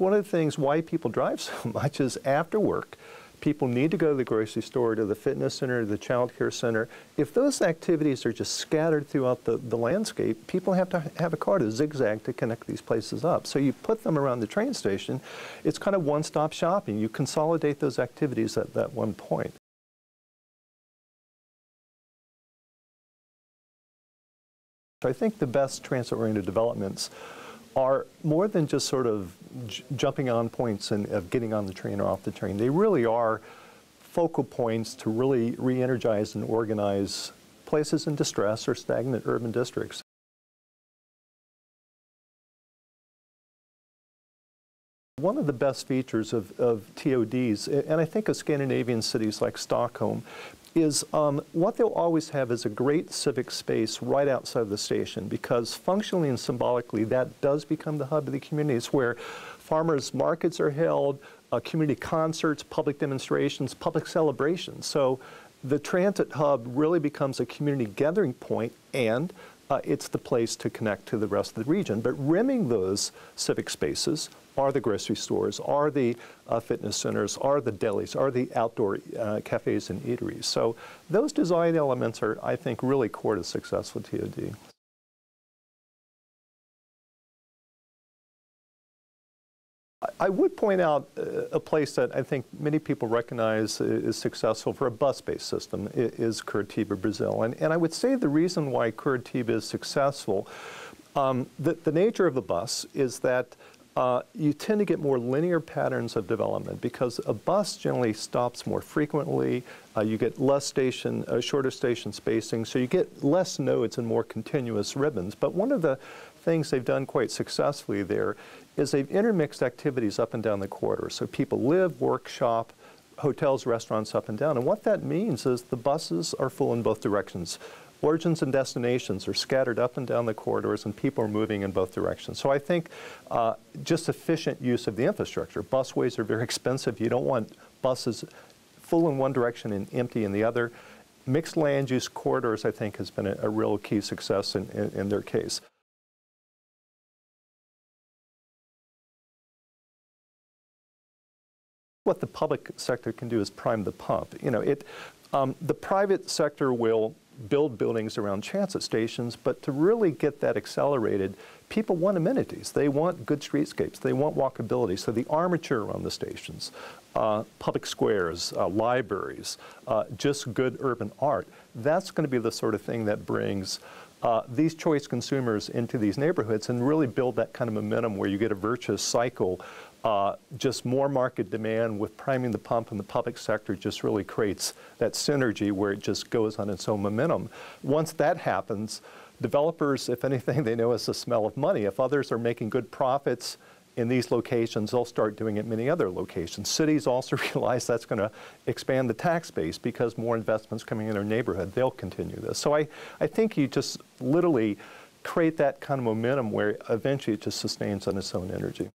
one of the things why people drive so much is after work, people need to go to the grocery store, to the fitness center, to the child care center. If those activities are just scattered throughout the, the landscape, people have to have a car to zigzag to connect these places up. So you put them around the train station, it's kind of one-stop shopping. You consolidate those activities at that one point. I think the best transit-oriented developments are more than just sort of jumping on points and of getting on the train or off the train. They really are focal points to really re-energize and organize places in distress or stagnant urban districts. One of the best features of, of TODs, and I think of Scandinavian cities like Stockholm, is um, what they'll always have is a great civic space right outside the station because functionally and symbolically that does become the hub of the community. It's where farmers markets are held, uh, community concerts, public demonstrations, public celebrations. So the transit hub really becomes a community gathering point and uh, it's the place to connect to the rest of the region. But rimming those civic spaces are the grocery stores, are the uh, fitness centers, are the delis, are the outdoor uh, cafes and eateries. So those design elements are, I think, really core to successful TOD. I would point out uh, a place that I think many people recognize is successful for a bus-based system is Curitiba, Brazil. And, and I would say the reason why Curitiba is successful, um, the, the nature of the bus is that uh, you tend to get more linear patterns of development because a bus generally stops more frequently. Uh, you get less station, uh, shorter station spacing, so you get less nodes and more continuous ribbons. But one of the things they've done quite successfully there is they've intermixed activities up and down the corridor. So people live, work, shop, hotels, restaurants up and down. And what that means is the buses are full in both directions. Origins and destinations are scattered up and down the corridors and people are moving in both directions. So I think uh, just efficient use of the infrastructure. Busways are very expensive. You don't want buses full in one direction and empty in the other. Mixed land use corridors, I think, has been a, a real key success in, in, in their case. what the public sector can do is prime the pump. You know, it, um, the private sector will build buildings around transit stations, but to really get that accelerated, people want amenities. They want good streetscapes. They want walkability. So the armature around the stations, uh, public squares, uh, libraries, uh, just good urban art, that's going to be the sort of thing that brings uh, these choice consumers into these neighborhoods and really build that kind of momentum where you get a virtuous cycle uh, just more market demand with priming the pump in the public sector just really creates that synergy where it just goes on its own momentum. Once that happens, developers, if anything, they know it's the smell of money. If others are making good profits in these locations, they'll start doing it in many other locations. Cities also realize that's going to expand the tax base because more investments coming in their neighborhood. They'll continue this. So I, I think you just literally create that kind of momentum where eventually it just sustains on its own energy.